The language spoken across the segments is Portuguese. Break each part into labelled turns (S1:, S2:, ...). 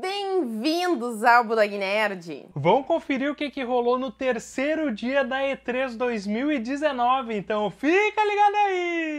S1: Bem-vindos ao Bulldog Nerd!
S2: Vamos conferir o que, que rolou no terceiro dia da E3 2019, então fica ligado aí!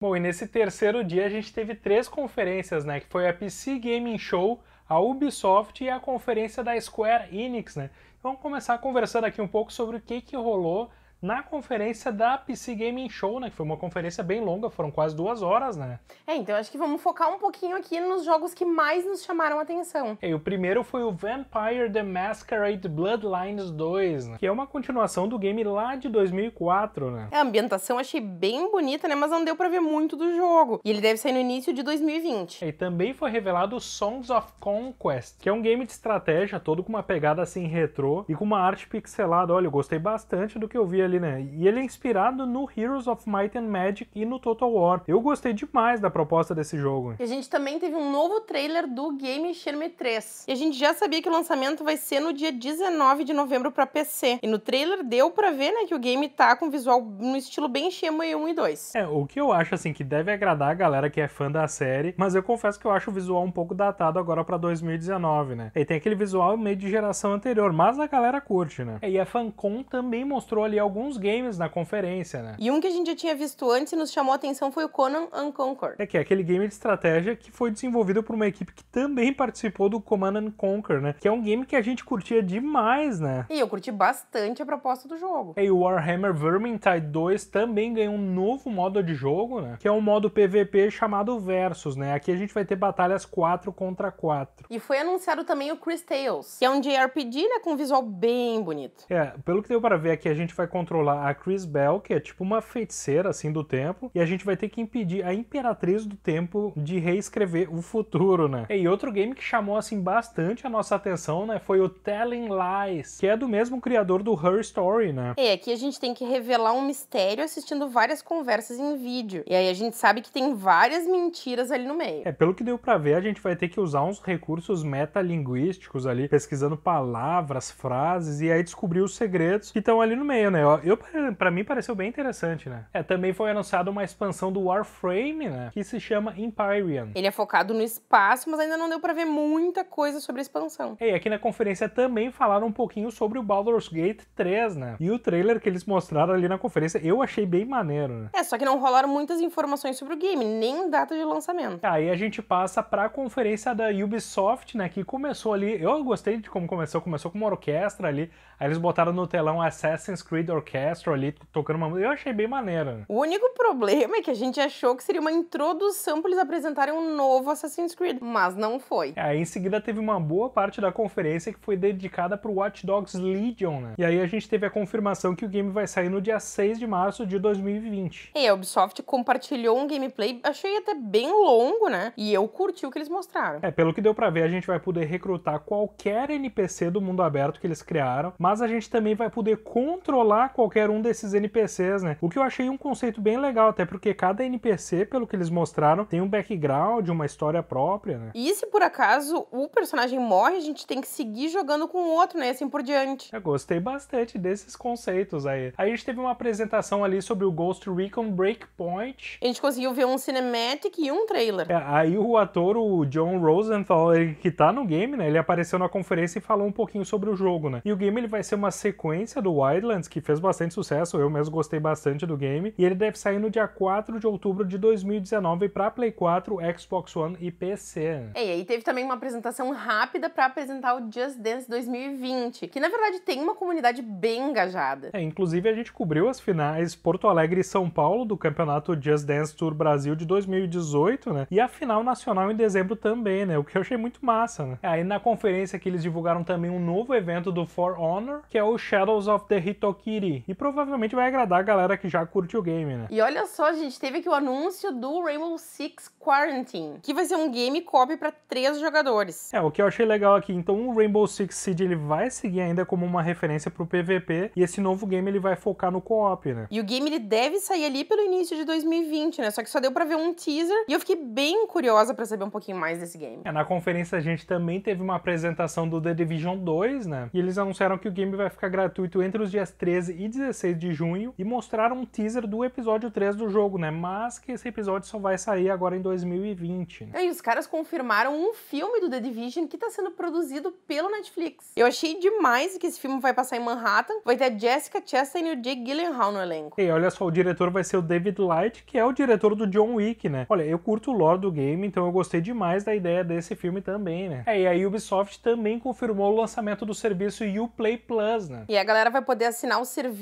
S2: Bom, e nesse terceiro dia a gente teve três conferências, né? Que foi a PC Gaming Show, a Ubisoft e a conferência da Square Enix, né? Vamos começar conversando aqui um pouco sobre o que, que rolou na conferência da PC Gaming Show, né? Que foi uma conferência bem longa, foram quase duas horas, né?
S1: É, então acho que vamos focar um pouquinho aqui nos jogos que mais nos chamaram a atenção.
S2: E o primeiro foi o Vampire the Masquerade Bloodlines 2, né? Que é uma continuação do game lá de 2004, né?
S1: É, a ambientação achei bem bonita, né? Mas não deu pra ver muito do jogo. E ele deve sair no início de 2020.
S2: E também foi revelado Songs of Conquest, que é um game de estratégia todo com uma pegada assim retrô e com uma arte pixelada. Olha, eu gostei bastante do que eu vi ali né? E ele é inspirado no Heroes of Might and Magic e no Total War. Eu gostei demais da proposta desse jogo.
S1: E a gente também teve um novo trailer do Game Shenmue 3. E a gente já sabia que o lançamento vai ser no dia 19 de novembro para PC. E no trailer deu para ver, né, que o game tá com visual no estilo bem Shenmue 1 e 2.
S2: É, o que eu acho assim que deve agradar a galera que é fã da série, mas eu confesso que eu acho o visual um pouco datado agora para 2019, né? E tem aquele visual meio de geração anterior, mas a galera curte, né? E a Fancom também mostrou ali alguns alguns games na conferência, né?
S1: E um que a gente já tinha visto antes e nos chamou a atenção foi o Conan Unconquered.
S2: É que é aquele game de estratégia que foi desenvolvido por uma equipe que também participou do Command and Conquer, né? Que é um game que a gente curtia demais, né?
S1: E eu curti bastante a proposta do jogo.
S2: E o Warhammer Vermintide 2 também ganhou um novo modo de jogo, né? Que é um modo PVP chamado Versus, né? Aqui a gente vai ter batalhas 4 contra 4.
S1: E foi anunciado também o Chris Tales, que é um JRPG, né? Com um visual bem bonito.
S2: É, pelo que deu para ver aqui, a gente vai controlar a Chris Bell, que é tipo uma feiticeira assim do tempo, e a gente vai ter que impedir a Imperatriz do Tempo de reescrever o futuro, né? E outro game que chamou assim bastante a nossa atenção, né, foi o Telling Lies, que é do mesmo criador do Her Story, né?
S1: É, aqui a gente tem que revelar um mistério assistindo várias conversas em vídeo. E aí a gente sabe que tem várias mentiras ali no meio.
S2: É, pelo que deu para ver, a gente vai ter que usar uns recursos metalinguísticos ali, pesquisando palavras, frases e aí descobrir os segredos que estão ali no meio, né? Eu, para mim, pareceu bem interessante, né? É, também foi anunciada uma expansão do Warframe, né? Que se chama Empyrean.
S1: Ele é focado no espaço, mas ainda não deu para ver muita coisa sobre a expansão.
S2: E aqui na conferência também falaram um pouquinho sobre o Baldur's Gate 3, né? E o trailer que eles mostraram ali na conferência, eu achei bem maneiro, né?
S1: É, só que não rolaram muitas informações sobre o game, nem data de lançamento.
S2: Aí a gente passa pra conferência da Ubisoft, né? Que começou ali, eu gostei de como começou, começou com uma orquestra ali, aí eles botaram no telão Assassin's Creed Orchestra Ali tocando uma música. Eu achei bem maneiro.
S1: O único problema é que a gente achou que seria uma introdução para eles apresentarem um novo Assassin's Creed, mas não foi.
S2: É, aí em seguida teve uma boa parte da conferência que foi dedicada pro Watch Dogs Legion, né? E aí a gente teve a confirmação que o game vai sair no dia 6 de março de 2020.
S1: E a Ubisoft compartilhou um gameplay, achei até bem longo, né? E eu curti o que eles mostraram.
S2: É, pelo que deu para ver, a gente vai poder recrutar qualquer NPC do mundo aberto que eles criaram, mas a gente também vai poder controlar qualquer um desses NPCs, né? O que eu achei um conceito bem legal, até porque cada NPC, pelo que eles mostraram, tem um background, uma história própria, né?
S1: E se por acaso o personagem morre, a gente tem que seguir jogando com o outro, né? Assim por diante.
S2: Eu gostei bastante desses conceitos aí. Aí a gente teve uma apresentação ali sobre o Ghost Recon Breakpoint.
S1: A gente conseguiu ver um cinematic e um trailer.
S2: É, aí o ator, o John Rosenthal, ele, que tá no game, né? Ele apareceu na conferência e falou um pouquinho sobre o jogo, né? E o game ele vai ser uma sequência do Wildlands, que fez bastante sucesso, eu mesmo gostei bastante do game, e ele deve sair no dia 4 de outubro de 2019 para Play 4, Xbox One e PC.
S1: É, e aí teve também uma apresentação rápida para apresentar o Just Dance 2020, que na verdade tem uma comunidade bem engajada.
S2: É, inclusive a gente cobriu as finais Porto Alegre e São Paulo do campeonato Just Dance Tour Brasil de 2018, né? E a final nacional em dezembro também, né? O que eu achei muito massa, né? Aí na conferência que eles divulgaram também um novo evento do For Honor, que é o Shadows of the Hitokiri. E provavelmente vai agradar a galera que já curte o game, né?
S1: E olha só, gente teve aqui o anúncio do Rainbow Six Quarantine, que vai ser um game co-op para três jogadores.
S2: É, o que eu achei legal aqui, então o Rainbow Six Siege ele vai seguir ainda como uma referência pro PVP e esse novo game ele vai focar no co-op, né?
S1: E o game ele deve sair ali pelo início de 2020, né? Só que só deu para ver um teaser e eu fiquei bem curiosa para saber um pouquinho mais desse game.
S2: É, na conferência a gente também teve uma apresentação do The Division 2, né? E eles anunciaram que o game vai ficar gratuito entre os dias 13 e e 16 de junho e mostraram um teaser do episódio 3 do jogo, né? Mas que esse episódio só vai sair agora em 2020. Né?
S1: E os caras confirmaram um filme do The Division que tá sendo produzido pelo Netflix. Eu achei demais que esse filme vai passar em Manhattan, vai ter a Jessica Chastain e o Jake Gyllenhaal no elenco.
S2: E olha só, o diretor vai ser o David Light, que é o diretor do John Wick, né? Olha, eu curto o lore do game, então eu gostei demais da ideia desse filme também, né? É, e a Ubisoft também confirmou o lançamento do serviço Uplay Plus, né?
S1: E a galera vai poder assinar o serviço,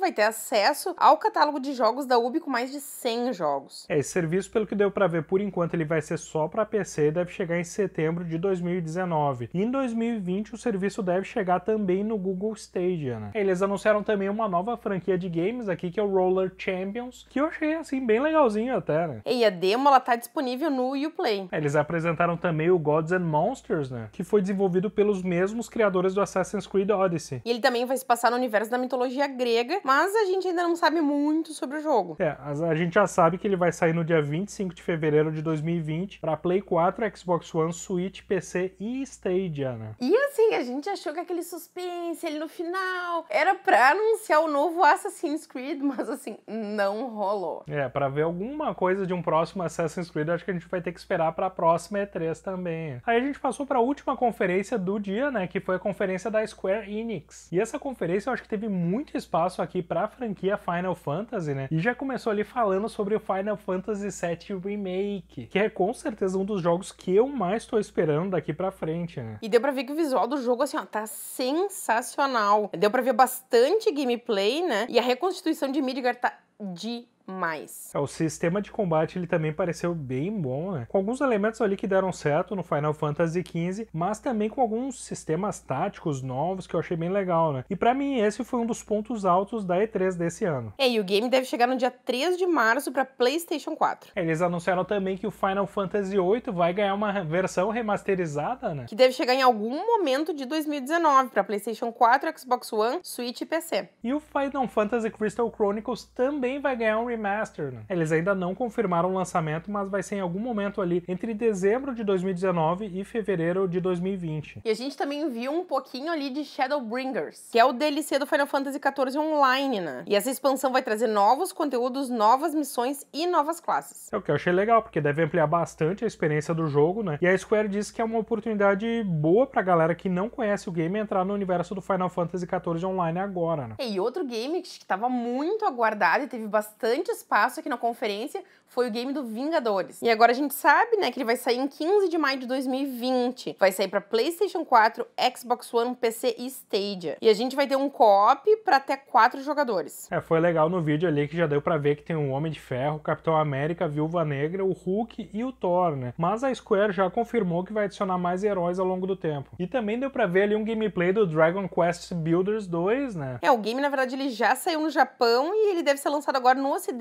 S1: vai ter acesso ao catálogo de jogos da Ubi com mais de 100 jogos.
S2: É, esse serviço, pelo que deu para ver por enquanto, ele vai ser só para PC e deve chegar em setembro de 2019. E em 2020 o serviço deve chegar também no Google Stadia, né? Eles anunciaram também uma nova franquia de games aqui que é o Roller Champions, que eu achei assim bem legalzinho até, né?
S1: E a demo ela tá disponível no Uplay.
S2: É, eles apresentaram também o Gods and Monsters, né? Que foi desenvolvido pelos mesmos criadores do Assassin's Creed Odyssey.
S1: E ele também vai se passar no universo da mitologia grega, mas a gente ainda não sabe muito sobre o jogo.
S2: É, a gente já sabe que ele vai sair no dia 25 de fevereiro de 2020 para Play 4, Xbox One, Switch, PC e Stadia, né?
S1: E assim, a gente achou que aquele suspense ali no final era pra anunciar o novo Assassin's Creed, mas assim, não rolou.
S2: É, para ver alguma coisa de um próximo Assassin's Creed, acho que a gente vai ter que esperar para a próxima E3 também. Aí a gente passou para a última conferência do dia, né, que foi a conferência da Square Enix. E essa conferência eu acho que teve muito espaço aqui para a franquia Final Fantasy, né? E já começou ali falando sobre o Final Fantasy VII Remake, que é com certeza um dos jogos que eu mais estou esperando daqui para frente, né?
S1: E deu para ver que o visual do jogo assim, ó, tá sensacional. Deu para ver bastante gameplay, né? E a reconstituição de Midgar tá de mais.
S2: É, o sistema de combate ele também pareceu bem bom, né? Com alguns elementos ali que deram certo no Final Fantasy XV, mas também com alguns sistemas táticos novos que eu achei bem legal, né? E para mim esse foi um dos pontos altos da E3 desse ano.
S1: É, e o game deve chegar no dia 3 de março para PlayStation 4.
S2: É, eles anunciaram também que o Final Fantasy VIII vai ganhar uma versão remasterizada, né?
S1: Que deve chegar em algum momento de 2019 para PlayStation 4, Xbox One, Switch e PC.
S2: E o Final Fantasy Crystal Chronicles também vai ganhar um remaster. Né? Eles ainda não confirmaram o lançamento, mas vai ser em algum momento ali entre dezembro de 2019 e fevereiro de 2020.
S1: E a gente também viu um pouquinho ali de Shadowbringers, que é o DLC do Final Fantasy XIV Online, né? E essa expansão vai trazer novos conteúdos, novas missões e novas classes.
S2: É o que eu achei legal, porque deve ampliar bastante a experiência do jogo, né? E a Square disse que é uma oportunidade boa pra galera que não conhece o game entrar no universo do Final Fantasy XIV Online agora, né?
S1: E outro game que estava muito aguardado e teve bastante espaço aqui na conferência foi o game do Vingadores. E agora a gente sabe, né, que ele vai sair em 15 de maio de 2020. Vai sair para PlayStation 4, Xbox One, PC e Stadia. E a gente vai ter um co-op para até quatro jogadores.
S2: É, foi legal no vídeo ali que já deu para ver que tem o um Homem de Ferro, Capitão América, Viúva Negra, o Hulk e o Thor, né? Mas a Square já confirmou que vai adicionar mais heróis ao longo do tempo. E também deu para ver ali um gameplay do Dragon Quest Builders 2, né?
S1: É, o game na verdade ele já saiu no Japão e ele deve ser lançado agora no ocidente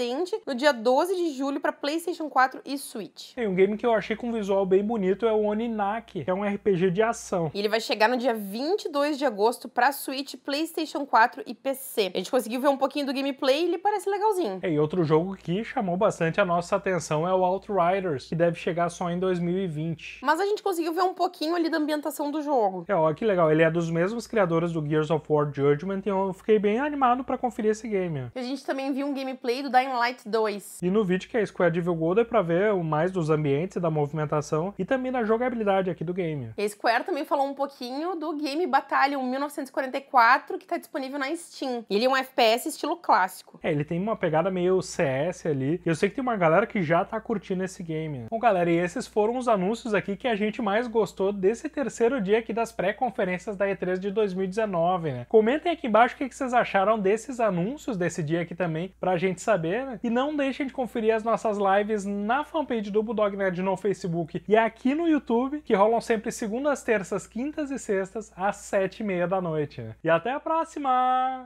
S1: no dia 12 de julho para PlayStation 4 e Switch.
S2: E um game que eu achei com um visual bem bonito é o Oninaki, que é um RPG de ação.
S1: E ele vai chegar no dia 22 de agosto para Switch, PlayStation 4 e PC. A gente conseguiu ver um pouquinho do gameplay e ele parece legalzinho.
S2: É, e outro jogo que chamou bastante a nossa atenção é o Outriders, que deve chegar só em 2020.
S1: Mas a gente conseguiu ver um pouquinho ali da ambientação do jogo.
S2: É, ó, que legal. Ele é dos mesmos criadores do Gears of War Judgment e eu fiquei bem animado para conferir esse game.
S1: A gente também viu um gameplay do Dying Light 2.
S2: E no vídeo que a Square divulgou dá pra ver mais dos ambientes da movimentação e também da jogabilidade aqui do game.
S1: E a Square também falou um pouquinho do game Battalion 1944 que tá disponível na Steam. Ele é um FPS estilo clássico.
S2: É, ele tem uma pegada meio CS ali. Eu sei que tem uma galera que já tá curtindo esse game. Bom, galera, e esses foram os anúncios aqui que a gente mais gostou desse terceiro dia aqui das pré-conferências da E3 de 2019, né? Comentem aqui embaixo o que vocês acharam desses anúncios desse dia aqui também, pra gente saber, né? E não deixem de conferir as nossas lives na fanpage do Bulldog Nerd no Facebook e aqui no YouTube, que rolam sempre segundas, terças, quintas e sextas, às sete e meia da noite. Né? E até a próxima!